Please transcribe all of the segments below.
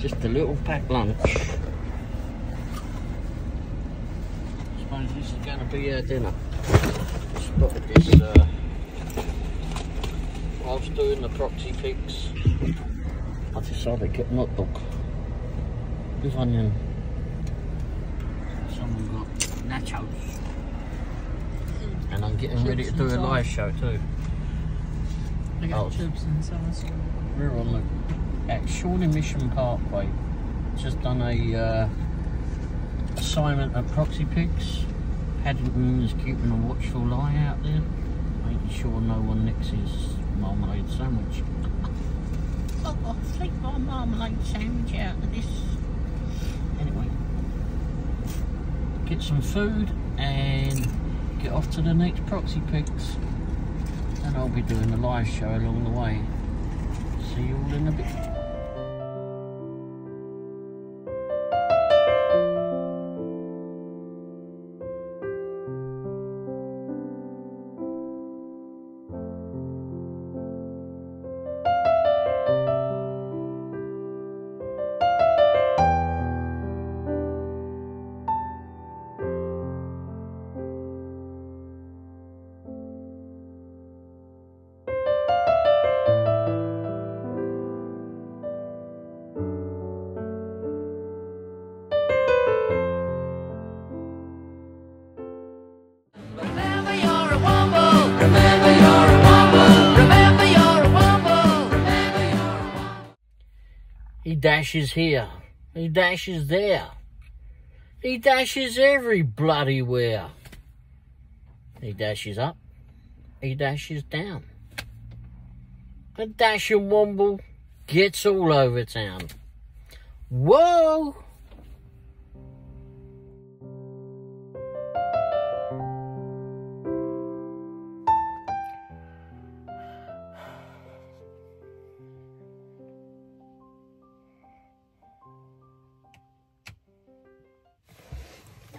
Just a little packed lunch. I Suppose this is going to be our dinner. Spotted this uh, whilst doing the proxy pics. I decided to get hot dog with onion. Someone got nachos. And I'm getting ready to do a live show too. I got Oh. chips and sauce. We're on the at Shawnee Mission Parkway. Just done a uh, assignment at Proxy Pics. Paddington is keeping a watchful eye out there, making sure no one nicks his marmalade sandwich. Oh, I'll take my marmalade sandwich out of this. Anyway, get some food and get off to the next Proxy Pics. And I'll be doing a live show along the way. See you all in a bit. Dashes here. He dashes there. He dashes every bloody where. He dashes up. He dashes down. A dashing womble gets all over town. Whoa!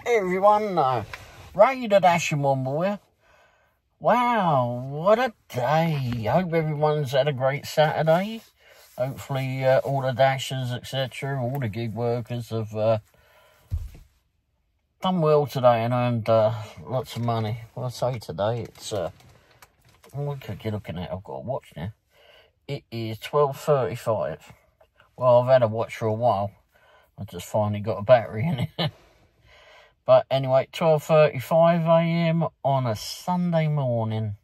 Everyone know. Ray the here. Wow, what a day. Hope everyone's had a great Saturday. Hopefully uh, all the dashers, etc., all the gig workers have uh, done well today and earned uh, lots of money. Well, I say today, it's... Uh, what could you looking at? I've got a watch now. It is 12.35. Well, I've had a watch for a while. I just finally got a battery in it. But anyway, 12.35am on a Sunday morning.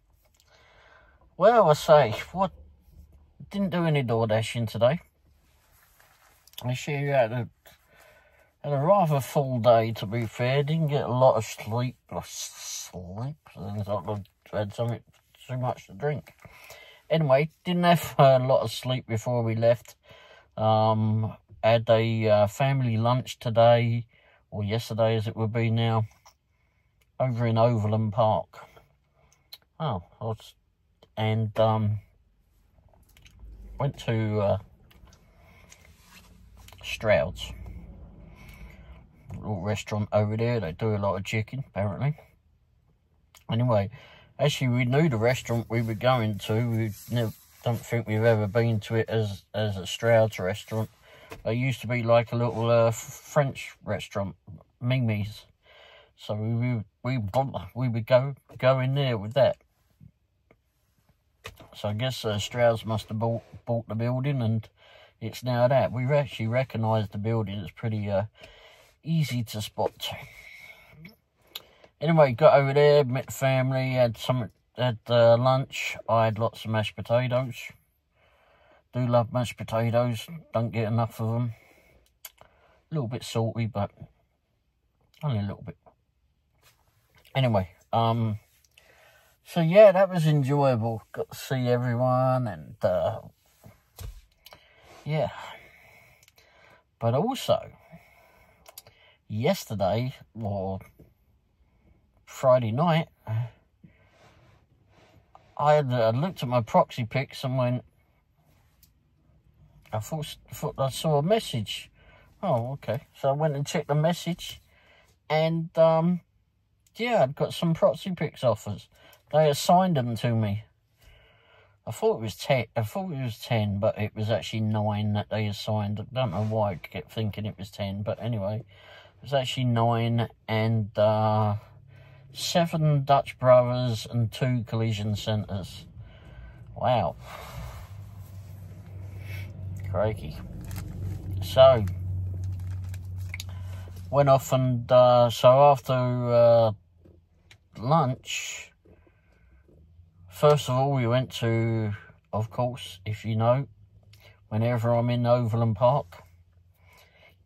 Well, I say, what, didn't do any door dashing today. I sure you had a, had a rather full day, to be fair. Didn't get a lot of sleep. Sleep? I thought I had something too much to drink. Anyway, didn't have a lot of sleep before we left. Um, had a uh, family lunch today or yesterday as it would be now, over in Overland Park. Oh, I was, and um, went to uh, Stroud's, little restaurant over there. They do a lot of chicken, apparently. Anyway, actually, we knew the restaurant we were going to. We never, don't think we've ever been to it as as a Stroud's restaurant. It used to be like a little uh, French restaurant, Mimi's. So we we we we would go go in there with that. So I guess uh, Stroud's must have bought bought the building, and it's now that we actually recognise the building. It's pretty uh, easy to spot. Anyway, got over there, met the family, had some had uh, lunch. I had lots of mashed potatoes do love mashed potatoes. Don't get enough of them. A little bit salty, but only a little bit. Anyway, um, so yeah, that was enjoyable. Got to see everyone and, uh, yeah. But also, yesterday, or Friday night, I had uh, looked at my proxy pics and went, I thought, thought I saw a message. Oh, okay. So I went and checked the message, and um, yeah, I'd got some proxy pics offers. They assigned them to me. I thought it was ten. I thought it was ten, but it was actually nine that they assigned. I don't know why I kept thinking it was ten, but anyway, it was actually nine and uh, seven Dutch brothers and two collision centres. Wow, crikey! So went off and uh, so after uh, lunch First of all, we went to, of course, if you know, whenever I'm in Overland Park,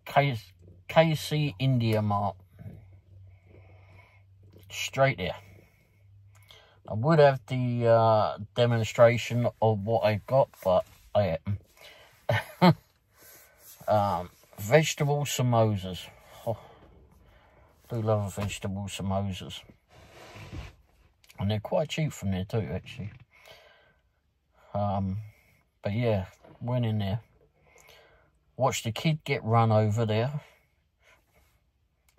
KC India Mart. Straight there. I would have the uh, demonstration of what I got, but I haven't. um, vegetable samosas. Oh, do love vegetable samosas. And they're quite cheap from there too, actually. Um, but yeah, went in there. Watched the kid get run over there.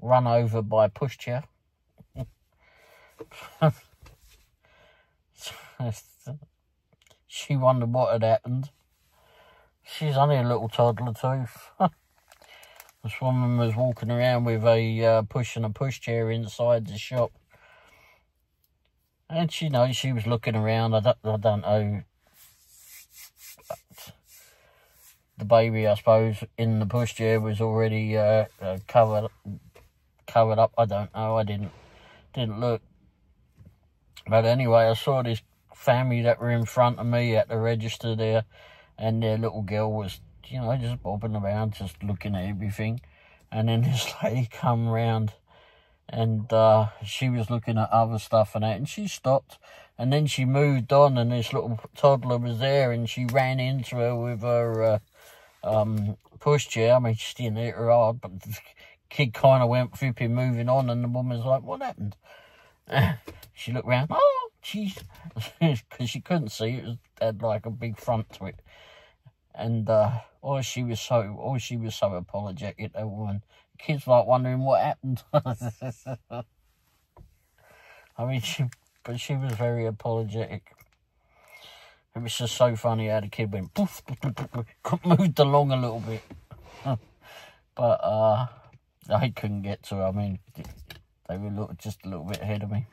Run over by a pushchair. she wondered what had happened. She's only a little toddler too. this woman was walking around with a uh, pushing a pushchair inside the shop. And she knows she was looking around. I don't, I don't know. The baby, I suppose, in the pushchair was already uh, uh, covered covered up. I don't know. I didn't didn't look. But anyway, I saw this family that were in front of me at the register there, and their little girl was, you know, just bobbing around, just looking at everything. And then this lady come round and uh, she was looking at other stuff and that, and she stopped, and then she moved on, and this little toddler was there, and she ran into her with her uh, um, pushchair. I mean, she didn't hit her hard, but the kid kind of went flipping, moving on, and the woman's like, "What happened?" she looked round, oh, jeez, because she couldn't see it was had like a big front to it, and uh, oh, she was so, oh, she was so apologetic, that woman kids like wondering what happened. I mean, she, but she was very apologetic. It was just so funny how the kid went poof, poof, poof, poof moved along a little bit. but uh, I couldn't get to her. I mean, they were just a little bit ahead of me.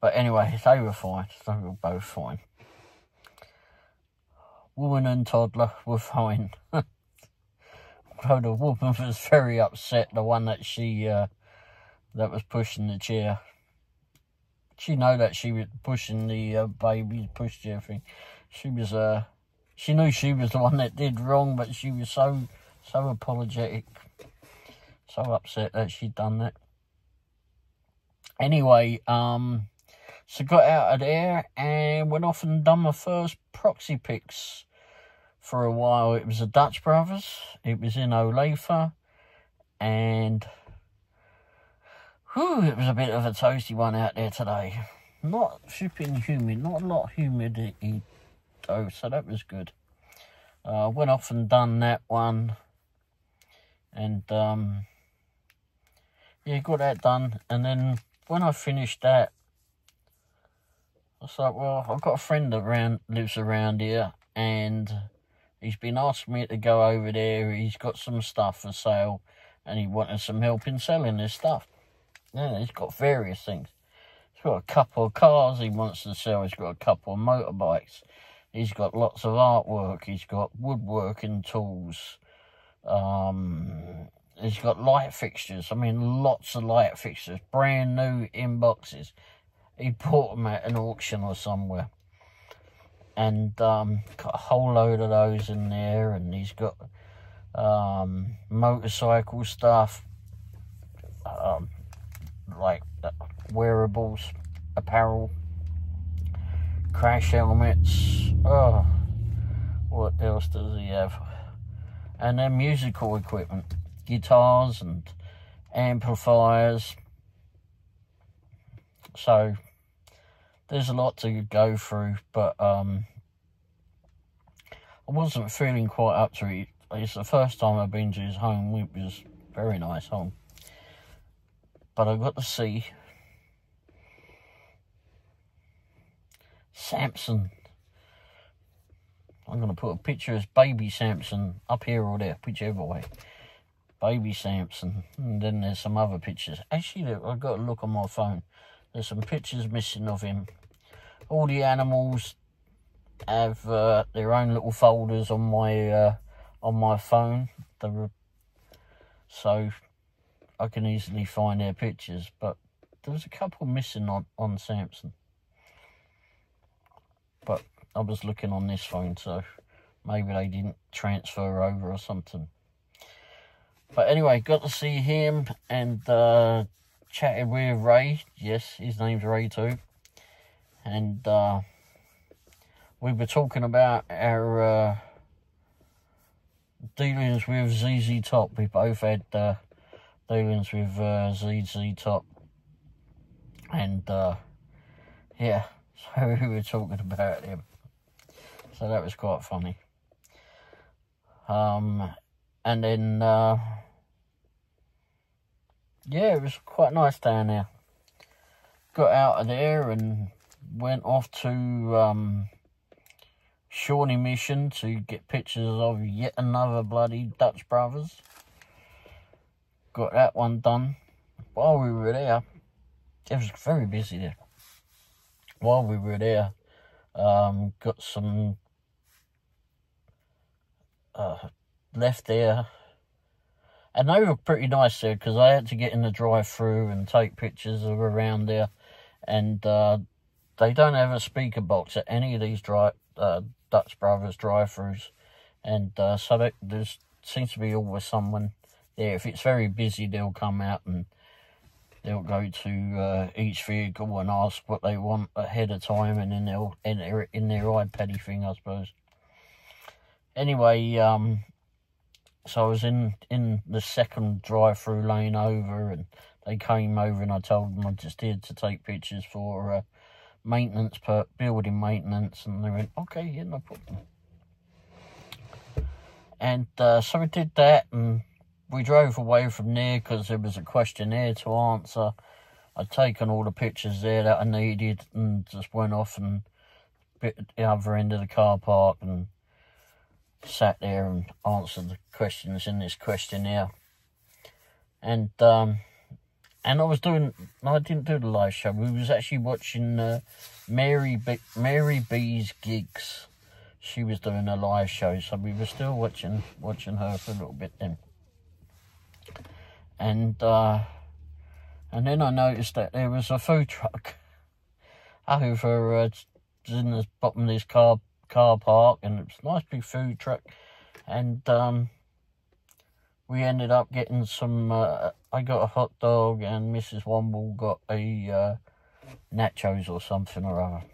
But anyway, they were fine. They were both fine. Woman and toddler were fine. Although the woman was very upset, the one that she, uh, that was pushing the chair. She know that she was pushing the uh, baby's pushchair thing. She was, uh, she knew she was the one that did wrong, but she was so, so apologetic. So upset that she'd done that. Anyway, um, so got out of there and went off and done my first proxy pics for a while. It was the Dutch Brothers. It was in Olathe. And whew, it was a bit of a toasty one out there today. Not shipping humid, not a lot of humidity though, so that was good. Uh, went off and done that one. And um, yeah, got that done. And then when I finished that, Was like, well, I've got a friend that around, lives around here and He's been asking me to go over there. He's got some stuff for sale and he wanted some help in selling his stuff. Yeah, he's got various things. He's got a couple of cars he wants to sell. He's got a couple of motorbikes. He's got lots of artwork. He's got woodworking tools. Um, he's got light fixtures. I mean, lots of light fixtures. Brand new in boxes. He bought them at an auction or somewhere. And um, got a whole load of those in there and he's got um, motorcycle stuff um, like uh, wearables apparel crash helmets oh what else does he have? And then musical equipment guitars and amplifiers. So there's a lot to go through, but um, I wasn't feeling quite up to it. It's the first time I've been to his home. It was very nice home. But I got to see Samson. I'm going to put a picture of baby Samson up here or there, whichever way. Baby Samson. And then there's some other pictures. Actually, I've got to look on my phone. There's some pictures missing of him. All the animals have uh, their own little folders on my uh, on my phone. So I can easily find their pictures. But there was a couple missing on, on Samson. But I was looking on this phone, so maybe they didn't transfer over or something. But anyway, got to see him and uh, chatted with Ray. Yes, his name's Ray too. And uh, we were talking about our uh, dealings with ZZ Top. We both had uh, dealings with uh, ZZ Top. And uh, yeah, so we were talking about him. So that was quite funny. Um, and then, uh, yeah, it was quite nice down there. Got out of there and went off to um, Shawnee Mission to get pictures of yet another bloody Dutch Brothers. Got that one done. While we were there, it was very busy there. While we were there, um, got some uh, left there. And they were pretty nice there because I had to get in the drive through and take pictures of around there. And uh, they don't have a speaker box at any of these dri uh, Dutch Brothers drive throughs. And uh, so that, there seems to be always someone there. If it's very busy, they'll come out and they'll go to uh, each vehicle and ask what they want ahead of time. And then they'll enter it in their iPad thing, I suppose. Anyway, um, so I was in in the second drive through lane over and they came over and I told them I just here to take pictures for uh, maintenance per building maintenance and they went okay yeah no problem and uh, so we did that and we drove away from there because there was a questionnaire to answer I'd taken all the pictures there that I needed and just went off and bit at the other end of the car park and sat there and answered the questions in this questionnaire. And um, and I was doing, I didn't do the live show. We was actually watching uh, Mary B, Mary B's gigs. She was doing a live show, so we were still watching watching her for a little bit then. And uh, and then I noticed that there was a food truck over uh, in the bottom of this car car park and it was a nice big food truck and um, we ended up getting some uh, I got a hot dog and Mrs. Womble got a uh, nachos or something or other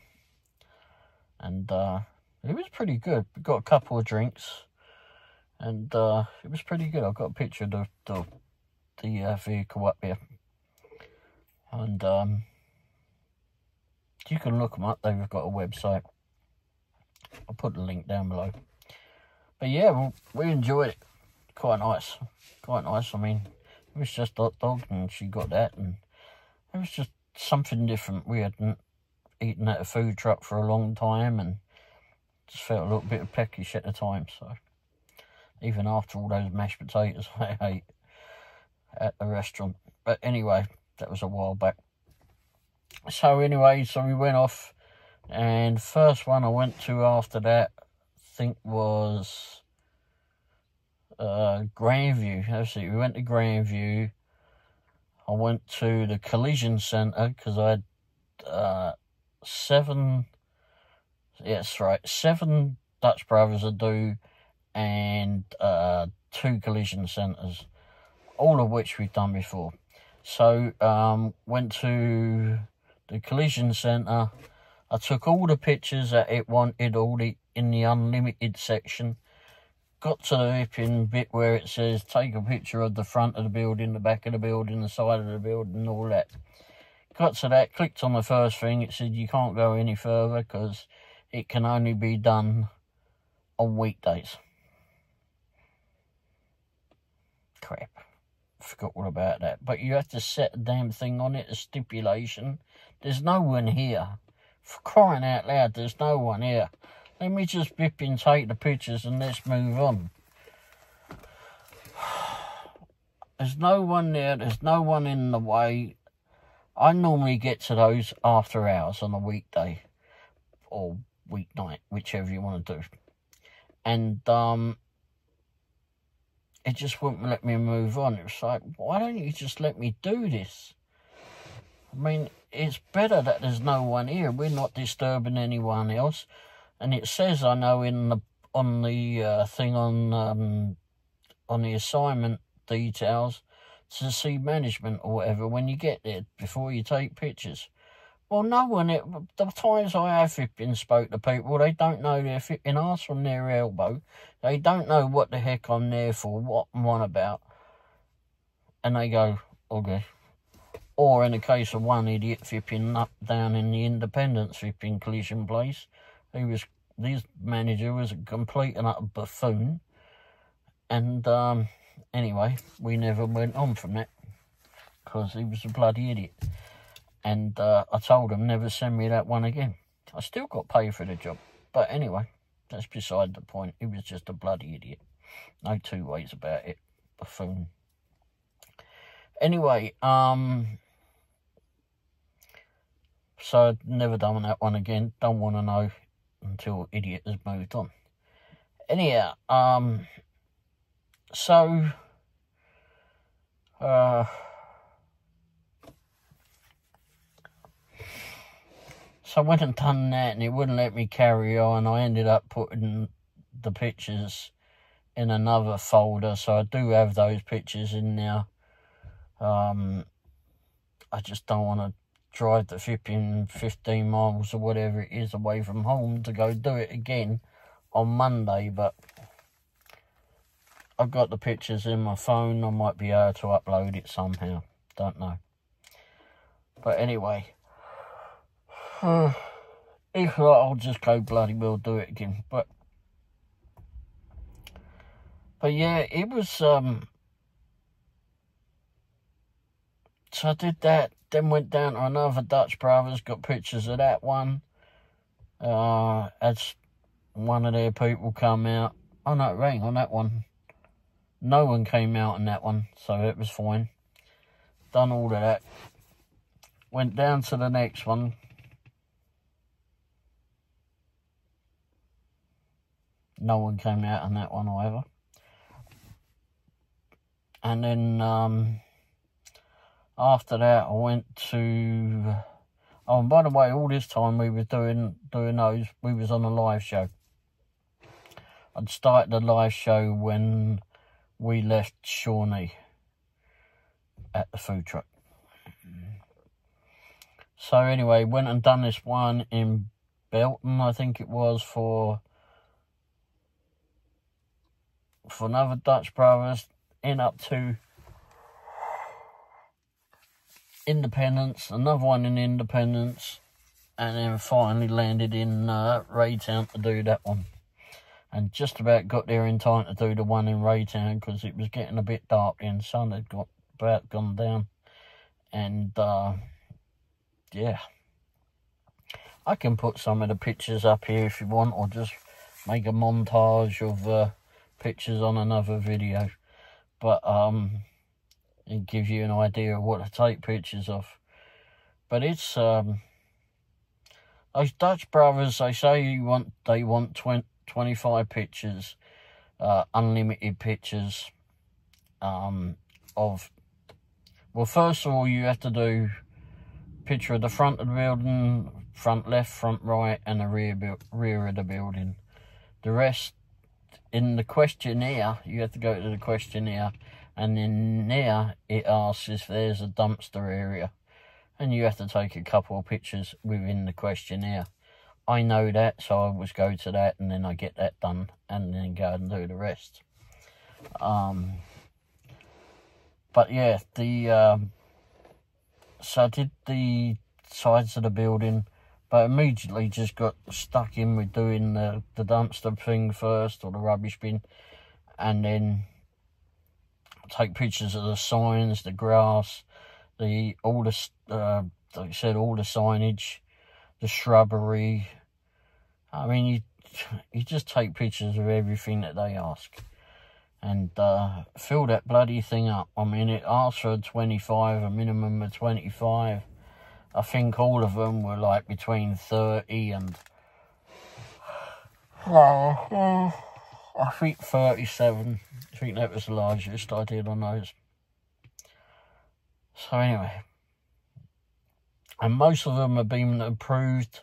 and uh, it was pretty good we got a couple of drinks and uh, it was pretty good I've got a picture of the, the, the uh, vehicle up here and um, you can look them up they've got a website I'll put the link down below. But yeah, we enjoyed it. Quite nice. Quite nice. I mean, it was just hot dog and she got that and it was just something different. We hadn't eaten at a food truck for a long time and just felt a little bit peckish at the time. So even after all those mashed potatoes I ate at the restaurant. But anyway, that was a while back. So anyway, so we went off and first one I went to after that, I think was uh, Grandview. Let's see, we went to Grandview. I went to the collision centre because I had uh, seven, yes, right, seven Dutch Brothers to do and uh, two collision centres, all of which we've done before. So, um, went to the collision centre I took all the pictures that it wanted all the in the unlimited section. Got to the hipping bit where it says take a picture of the front of the building, the back of the building, the side of the building, and all that. Got to that, clicked on the first thing. It said you can't go any further because it can only be done on weekdays. Crap. Forgot all about that. But you have to set a damn thing on it, a stipulation. There's no one here For crying out loud, there's no one here. Let me just bip and take the pictures and let's move on. There's no one there, there's no one in the way. I normally get to those after hours on a weekday or weeknight, whichever you want to do. And um it just wouldn't let me move on. It was like, why don't you just let me do this? I mean, it's better that there's no one here. We're not disturbing anyone else. And it says, I know, in the on the uh, thing on um, on the assignment details to see management or whatever when you get there before you take pictures. Well, no one, it, the times I have been spoke to people, they don't know they're flipping arse from their elbow. They don't know what the heck I'm there for, what I'm on about. And they go, okay. Or in the case of one idiot flipping up down in the Independence flipping collision place, he was, this manager was a complete and utter buffoon. And, um, anyway, we never went on from that because he was a bloody idiot. And uh, I told him never send me that one again. I still got paid for the job. But anyway, that's beside the point. He was just a bloody idiot. No two ways about it. Buffoon. Anyway, um, so never done that one again. Don't want to know until idiot has moved on. Anyhow, um, so, uh, so I went and done that and it wouldn't let me carry on. I ended up putting the pictures in another folder, so I do have those pictures in there. Um, I just don't want to drive the flipping 15 miles or whatever it is away from home to go do it again on Monday, but I've got the pictures in my phone. I might be able to upload it somehow. Don't know. But anyway, if not, I'll just go bloody well do it again. But but yeah, it was um. So I did that. Then went down to another Dutch Brothers. Got pictures of that one. Uh, as one of their people come out. Oh no, it rang on that one. No one came out on that one, so it was fine. Done all of that. Went down to the next one. No one came out on that one either. And then um, after that, I went to. Oh, and by the way, all this time we were doing doing those. We was on a live show. I'd started the live show when we left Shawnee at the food truck. So anyway, went and done this one in Belton, I think it was for for another Dutch Brothers in up to Independence, another one in Independence, and then finally landed in uh, Raytown to do that one. And just about got there in time to do the one in Raytown because it was getting a bit dark and sun had got about gone down. And uh, yeah, I can put some of the pictures up here if you want, or just make a montage of uh, pictures on another video. But um, it gives you an idea of what to take pictures of. But it's um, those Dutch brothers. They say you want they want 20, 25 pictures, uh, unlimited pictures um, of. Well, first of all, you have to do picture of the front of the building, front left, front right, and the rear rear of the building. The rest in the questionnaire, you have to go to the questionnaire, and in there it asks if there's a dumpster area, and you have to take a couple of pictures within the questionnaire. I know that, so I always go to that, and then I get that done, and then go and do the rest. Um, but yeah, the um, so I did the sides of the building, but immediately just got stuck in with doing the, the dumpster thing first or the rubbish bin, and then take pictures of the signs, the grass, the all the uh, like I said, all the signage, the shrubbery. I mean, you you just take pictures of everything that they ask and uh, fill that bloody thing up. I mean, it asks for 25, a minimum of 25. I think all of them were like between 30 and. I think 37. I think that was the largest I did on those. So, anyway. And most of them have been approved.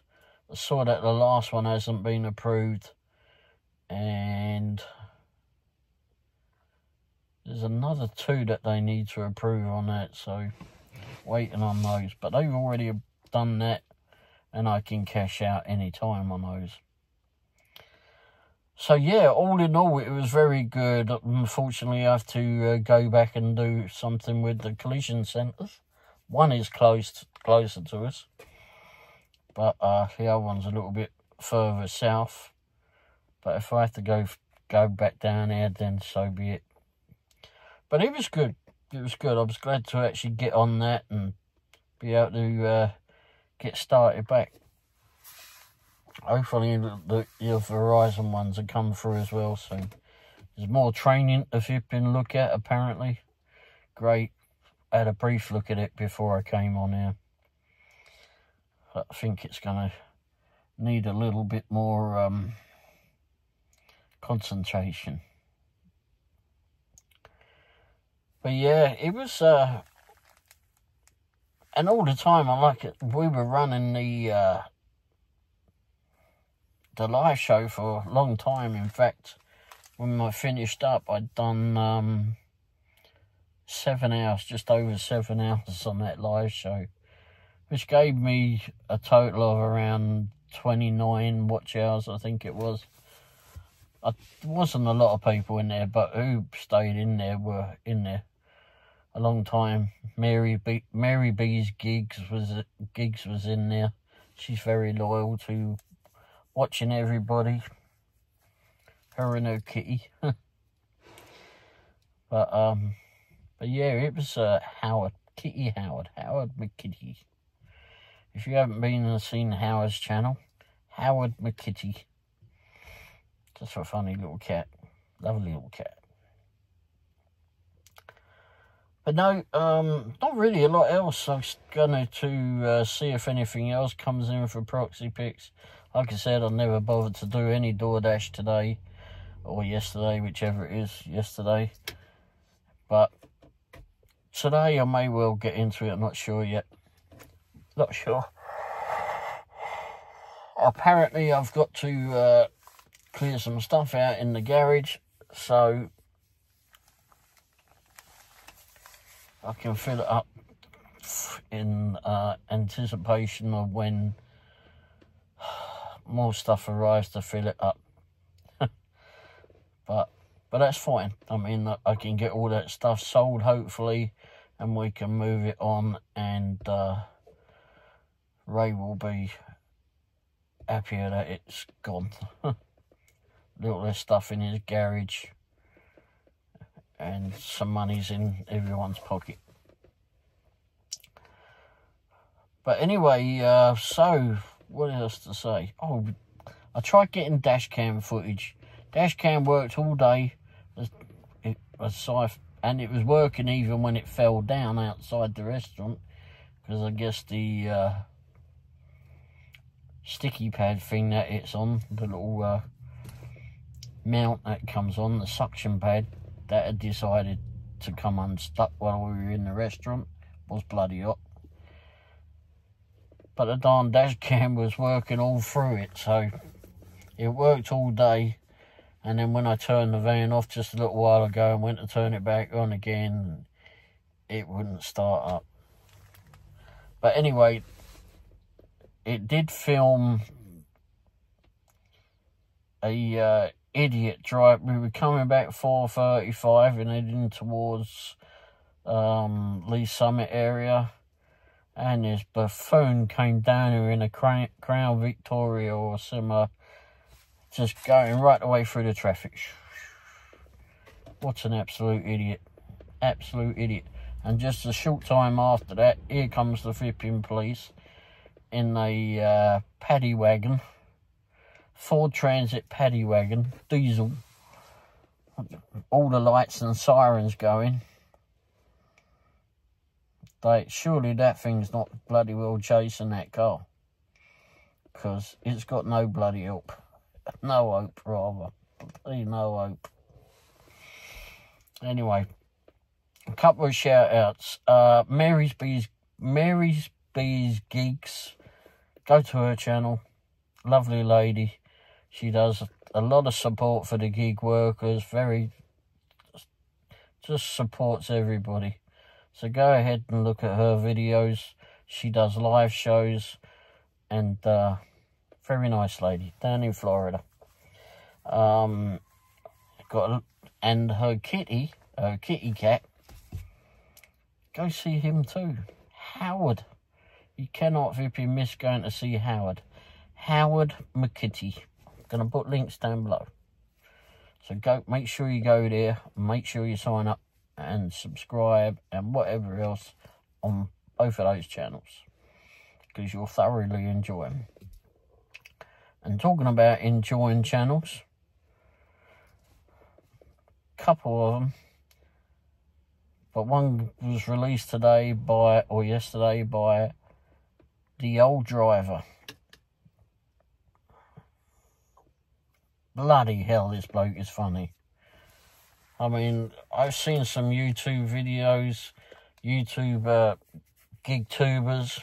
I saw that the last one hasn't been approved. And there's another two that they need to approve on that. So, waiting on those. But they've already done that. And I can cash out any time on those. So yeah, all in all, it was very good. Unfortunately, I have to uh, go back and do something with the collision centres. One is close, closer to us, but uh, the other one's a little bit further south. But if I have to go go back down there, then so be it. But it was good. It was good. I was glad to actually get on that and be able to uh, get started back. Hopefully the, the, the Verizon ones will come through as well soon. There's more training to flip and look at apparently. Great. I had a brief look at it before I came on here. I think it's going to need a little bit more um, concentration. But yeah, it was... Uh, and all the time, I like it. We were running the... Uh, the live show for a long time. In fact, when I finished up, I'd done um, seven hours, just over seven hours on that live show, which gave me a total of around 29 watch hours, I think it was. I, there wasn't a lot of people in there, but who stayed in there were in there a long time. Mary B, Mary B's gigs was gigs was in there. She's very loyal to watching everybody. Her and her kitty. but um but yeah, it was uh, Howard, Kitty Howard, Howard McKitty. If you haven't been and seen Howard's channel, Howard McKitty. Just a funny little cat. Lovely little cat. But no, um, not really a lot else. I'm going to uh, see if anything else comes in for proxy pics. Like I said, I never bothered to do any DoorDash today or yesterday, whichever it is, yesterday. But today I may well get into it, I'm not sure yet. Not sure. Apparently I've got to uh, clear some stuff out in the garage, so I can fill it up in uh, anticipation of when more stuff arrives to fill it up. but but that's fine. I mean, I can get all that stuff sold, hopefully, and we can move it on, and uh, Ray will be happier that it's gone. little less stuff in his garage, and some money's in everyone's pocket. But anyway, uh, so what else to say? Oh, I tried getting dash cam footage. Dash cam worked all day. It was and it was working even when it fell down outside the restaurant because I guess the uh, sticky pad thing that it's on, the little uh, mount that comes on, the suction pad, that had decided to come unstuck while we were in the restaurant. It was bloody hot but the darn dash cam was working all through it so it worked all day. And then when I turned the van off just a little while ago and went to turn it back on again it wouldn't start up. But anyway it did film a uh, idiot drive. We were coming back 435 and heading towards um, Lee Summit area and this buffoon came down here in a Crown, Victoria or similar, just going right away through the traffic. What an absolute idiot. Absolute idiot. And just a short time after that, here comes the flipping police. in a uh, paddy wagon, Ford Transit paddy wagon, diesel. All the lights and sirens going. They surely that thing's not bloody well chasing that car, because it's got no bloody hope, no hope rather, bloody no hope. Anyway, a couple of shout outs. Uh, Mary's Bees, Mary B's Gigs. Go to her channel. Lovely lady. She does a lot of support for the gig workers. Very, just supports everybody. So go ahead and look at her videos. She does live shows and uh, very nice lady down in Florida. Um, got and her kitty, her kitty cat. Go see him too, Howard. You cannot flipping miss going to see Howard. Howard McKitty. Gonna put links down below. So go, make sure you go there. Make sure you sign up and subscribe and whatever else on both of those channels because you'll thoroughly enjoy them. And talking about enjoying channels, a couple of them, but one was released today by or yesterday by the old driver. Bloody hell, this bloke is funny. I mean, I've seen some YouTube videos, YouTube uh, gig tubers.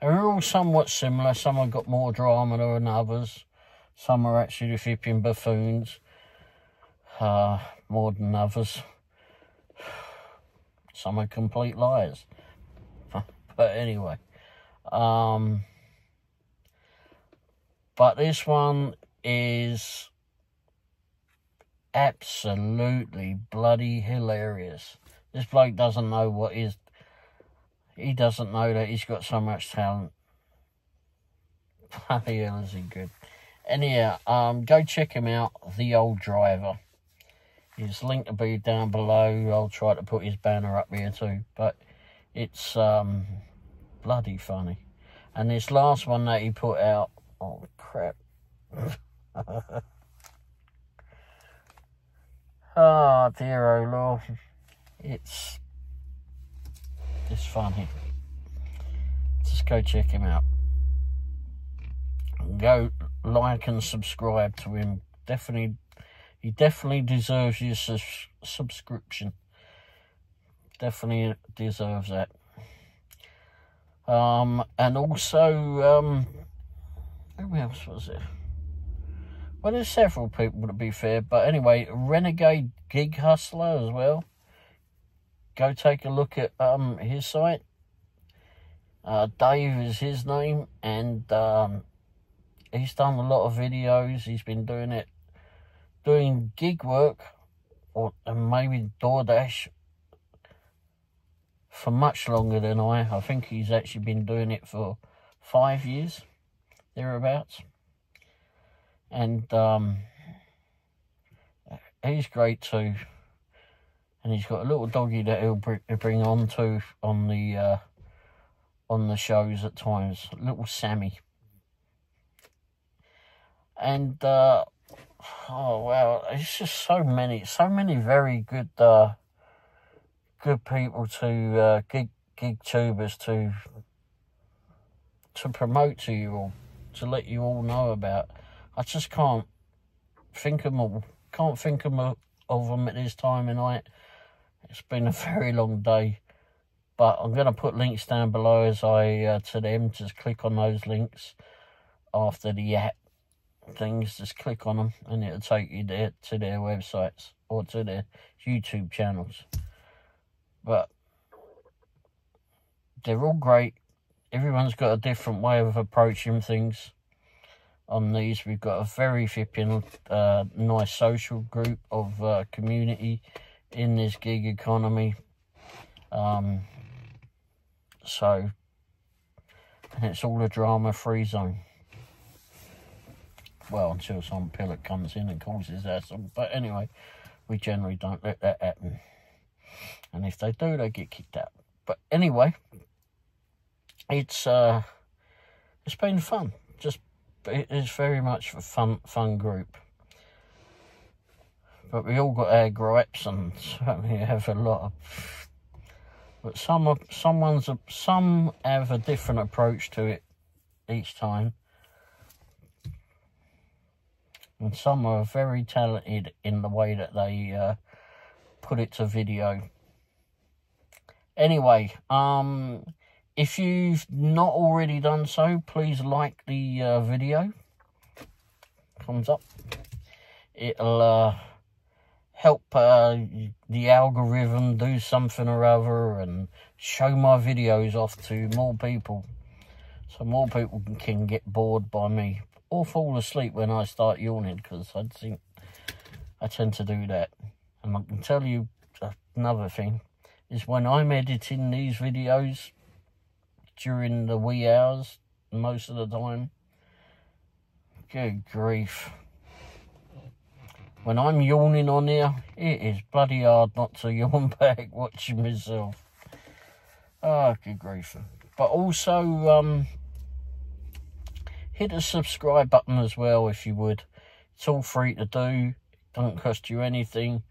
They're all somewhat similar. Some have got more drama than others. Some are actually flipping buffoons, uh, more than others. Some are complete liars. but anyway, um, but this one is absolutely bloody hilarious. This bloke doesn't know what is. He doesn't know that he's got so much talent. Bloody hell, is he good? Anyhow, um, go check him out. The old driver. His link will be down below. I'll try to put his banner up here too. But it's um, bloody funny. And this last one that he put out. Oh crap. Oh dear, oh lord, it's it's funny. Just go check him out. Go like and subscribe to him. Definitely, he definitely deserves your sus- subscription. Definitely deserves that. Um, and also, um, who else was it? Well, there's several people to be fair, but anyway, Renegade Gig Hustler as well. Go take a look at um his site. Uh, Dave is his name, and um, he's done a lot of videos. He's been doing it, doing gig work, or and maybe DoorDash for much longer than I. I think he's actually been doing it for five years, thereabouts and um, he's great too. And he's got a little doggy that he'll bring on to on the uh, on the shows at times, little Sammy. And uh, oh wow, it's just so many, so many very good, uh, good people to uh, gig gig tubers to to promote to you all, to let you all know about. I just can't think of all. Can't think of them, of them at this time of night. It's been a very long day. But I'm going to put links down below as I uh, to them. Just click on those links after the app things. Just click on them and it'll take you there to their websites or to their YouTube channels. But they're all great. Everyone's got a different way of approaching things on these. We've got a very flipping uh, nice social group of uh, community in this gig economy. Um, so, and it's all a drama-free zone. Well, until some pilot comes in and causes that. But anyway, we generally don't let that happen. And if they do, they get kicked out. But anyway, it's uh, it's been fun. Just it is very much a fun fun group. But we all got our gripes and certainly have a lot of. But some of someone's a, some have a different approach to it each time, and some are very talented in the way that they uh, put it to video. Anyway, um, if you've not already done so, please like the uh, video. Thumbs up. It'll uh, help uh, the algorithm do something or other and show my videos off to more people. So more people can get bored by me or fall asleep when I start yawning because I think I tend to do that. And I can tell you another thing is when I'm editing these videos during the wee hours, most of the time, good grief. When I'm yawning on here, it is bloody hard not to yawn back watching myself. Oh, good grief. But also, um, hit the subscribe button as well if you would. It's all free to do. Doesn't cost you anything.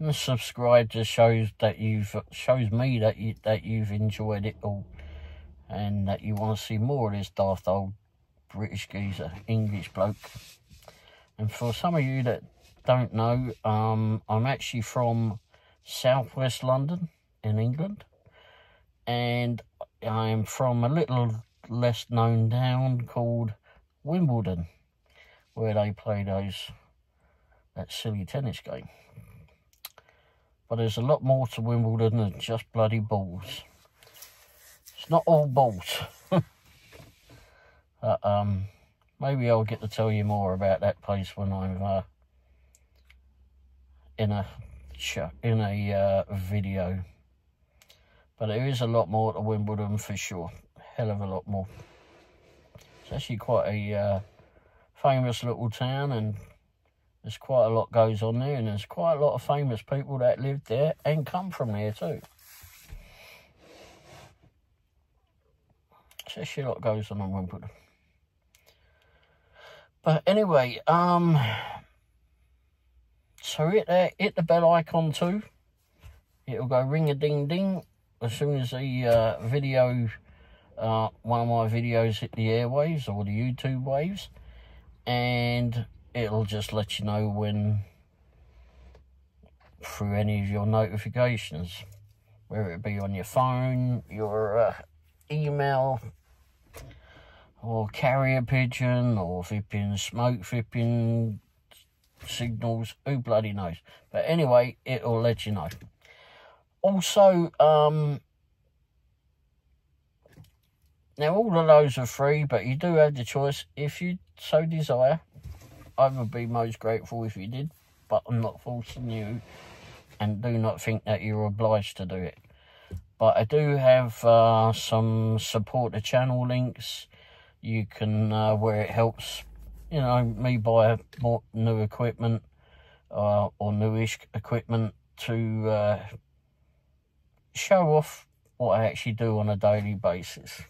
And subscribe just shows that you've shows me that you that you've enjoyed it all and that you want to see more of this daft old British geezer, English bloke. And for some of you that don't know, um, I'm actually from southwest London in England, and I'm from a little less known town called Wimbledon, where they play those that silly tennis game. But there's a lot more to Wimbledon than just bloody balls. It's not all balls. but, um, maybe I'll get to tell you more about that place when I'm uh, in a in a uh, video. But there is a lot more to Wimbledon for sure. Hell of a lot more. It's actually quite a uh, famous little town and there's quite a lot goes on there and there's quite a lot of famous people that live there and come from there too. Actually a lot goes on in Wimbledon. But anyway, um, so hit that, hit the bell icon too. It'll go ring a ding ding as soon as the uh, video, uh, one of my videos hit the airwaves or the YouTube waves. And it'll just let you know when through any of your notifications, whether it be on your phone, your uh, email, or carrier pigeon, or flipping smoke flipping signals, who bloody knows. But anyway, it'll let you know. Also, um, now all of those are free, but you do have the choice if you so desire I would be most grateful if you did, but I'm not forcing you and do not think that you're obliged to do it. But I do have uh, some support the channel links. You can, uh, where it helps, you know, me buy more new equipment uh, or newish equipment to uh, show off what I actually do on a daily basis.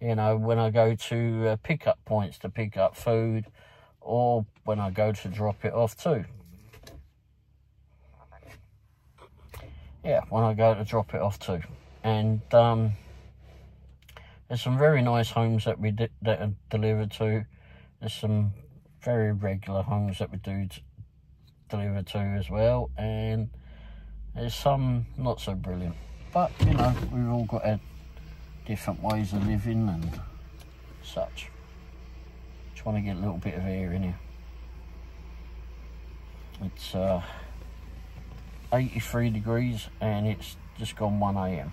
You know, when I go to uh, pickup points to pick up food, or when I go to drop it off too. Yeah, when I go to drop it off too. And um, there's some very nice homes that we that are delivered to. There's some very regular homes that we do deliver to as well. And there's some not so brilliant. But, you know, we've all got our different ways of living and such want to get a little bit of air in here. It's uh, 83 degrees and it's just gone 1 a.m.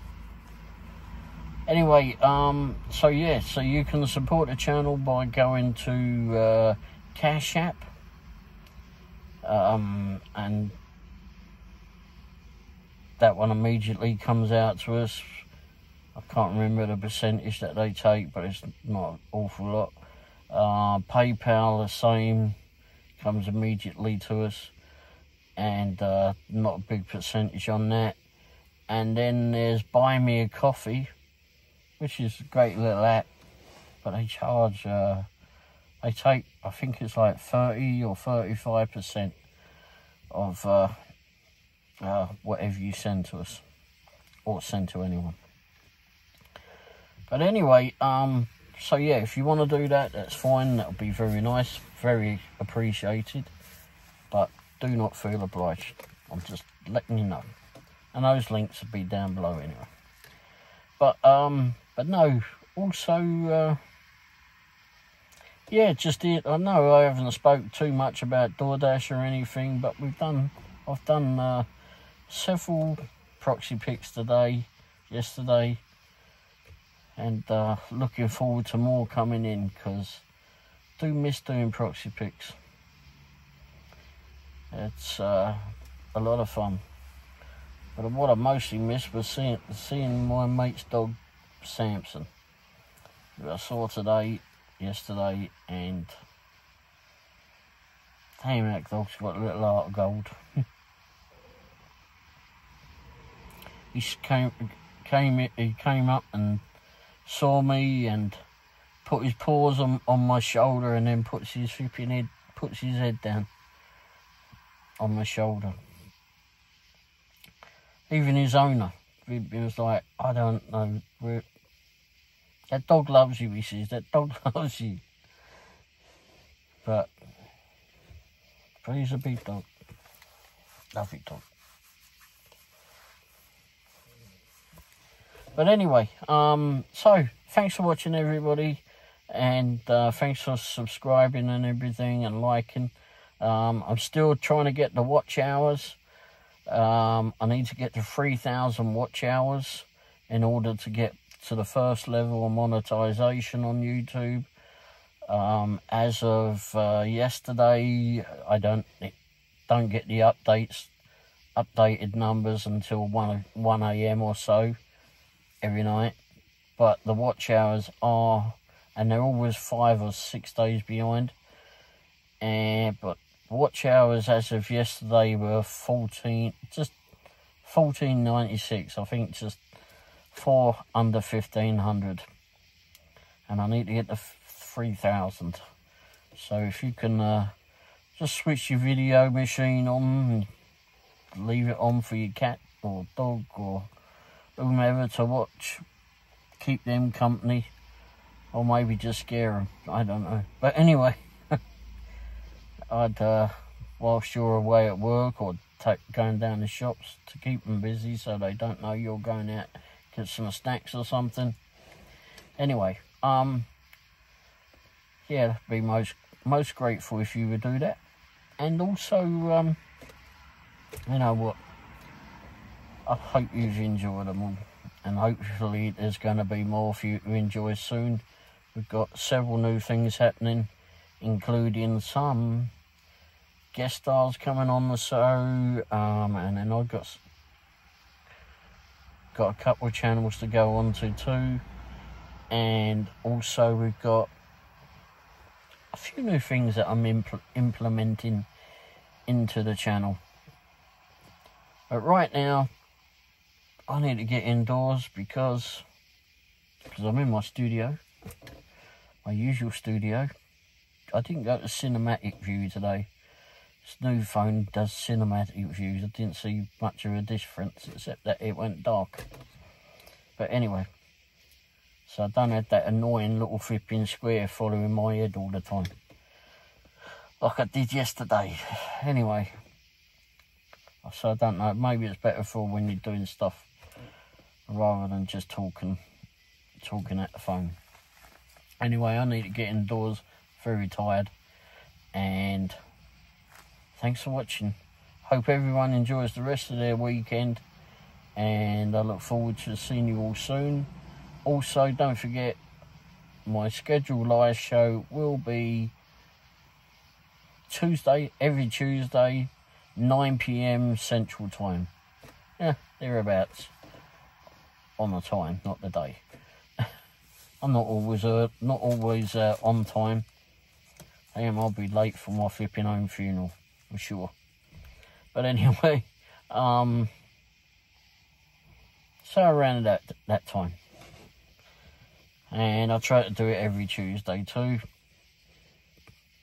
Anyway, um, so yeah, so you can support the channel by going to uh, Cash App. Um, and that one immediately comes out to us. I can't remember the percentage that they take, but it's not an awful lot. Uh, PayPal, the same, comes immediately to us, and uh, not a big percentage on that. And then there's Buy Me a Coffee, which is a great little app. but they charge. Uh, they take, I think it's like thirty or thirty-five percent of uh, uh, whatever you send to us or send to anyone. But anyway, um, so yeah, if you want to do that, that's fine. That'll be very nice, very appreciated. But do not feel obliged. I'm just letting you know. And those links will be down below anyway. But um, but no. Also, uh, yeah, just it. I know I haven't spoke too much about DoorDash or anything, but we've done. I've done uh, several proxy pics today, yesterday, and uh, looking forward to more coming in because do miss doing proxy pics. It's uh, a lot of fun. But what I mostly missed was seeing seeing my mate's dog Sampson. Who I saw today, yesterday, and that dog's got a little heart of gold. he came came he came up and saw me and put his paws on, on my shoulder and then puts his flipping head puts his head down on my shoulder. Even his owner, he, was like, I don't know, that dog loves you, he says, that dog loves you. But, he's a big dog. Lovely dog. But anyway, um, so thanks for watching everybody, and uh, thanks for subscribing and everything and liking. Um, I'm still trying to get the watch hours. Um, I need to get to 3,000 watch hours in order to get to the first level of monetization on YouTube. Um, as of uh, yesterday, I don't don't get the updates, updated numbers until one one a.m. or so every night. But the watch hours are, and they're always five or six days behind. And but watch hours as of yesterday were fourteen, just fourteen ninety six. I think just four under fifteen hundred, and I need to get the three thousand. So if you can uh, just switch your video machine on leave it on for your cat or dog or whomever to watch, keep them company, or maybe just scare them. I don't know. But anyway, I'd uh, whilst you're away at work or take, going down the shops to keep them busy so they don't know you're going out get some snacks or something. Anyway, um, yeah, be most most grateful if you would do that, and also, um, you know what, I hope you've enjoyed them all, and hopefully there's going to be more for you to enjoy soon. We've got several new things happening, including some guest stars coming on the show, um, and then I've got got a couple of channels to go on to too, and also we've got a few new things that I'm impl- implementing into the channel. But right now, I need to get indoors because because I'm in my studio, my usual studio. I didn't go to cinematic view today. This new phone does cinematic views. I didn't see much of a difference except that it went dark. But anyway, so I don't have that annoying little flipping square following my head all the time. Like I did yesterday. Anyway, so I don't know. Maybe it's better for when you're doing stuff rather than just talking, talking at the phone. Anyway, I need to get indoors. Very tired, and thanks for watching. Hope everyone enjoys the rest of their weekend, and I look forward to seeing you all soon. Also, don't forget my scheduled live show will be Tuesday, every Tuesday, 9 pm Central Time. Yeah, thereabouts on the time, not the day. I'm not always uh, not always uh, on time. I am. I'll be late for my flipping own funeral for sure. But anyway, um, so around that that time. And I try to do it every Tuesday too.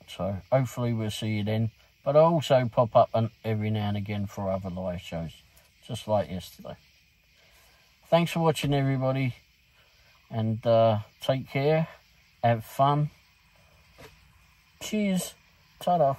So hopefully we'll see you then. But I also pop up and every now and again for other live shows, just like yesterday. Thanks for watching, everybody, and uh, take care. Have fun. Cheers. Ta-da.